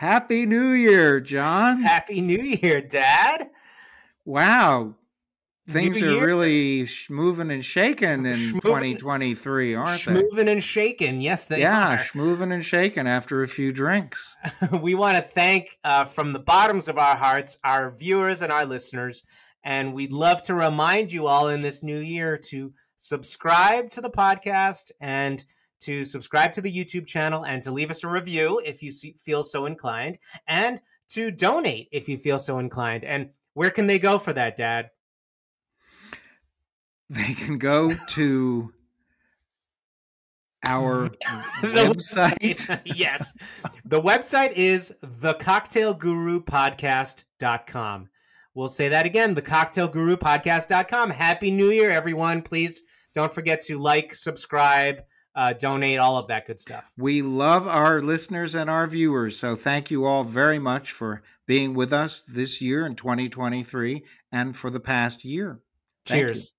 Happy New Year, John. Happy New Year, Dad. Wow. Things New are year. really sh- moving and shaking in Schmoving- 2023, aren't they? Schmoving and shaking. Yes, they are. yeah, schmoving and shaking after a few drinks. we want to thank uh, from the bottoms of our hearts our viewers and our listeners. And we'd love to remind you all in this new year to subscribe to the podcast and to subscribe to the YouTube channel and to leave us a review if you see, feel so inclined and to donate if you feel so inclined. And where can they go for that, Dad? They can go to our The website. yes. The website is thecocktailgurupodcast.com. We'll say that again, thecocktailgurupodcast.com. Happy New Year, everyone. Please don't forget to like, subscribe, uh, donate, all of that good stuff. We love our listeners and our viewers, so thank you all very much for being with us this year in 2023 and for the past year. Thank you. Cheers.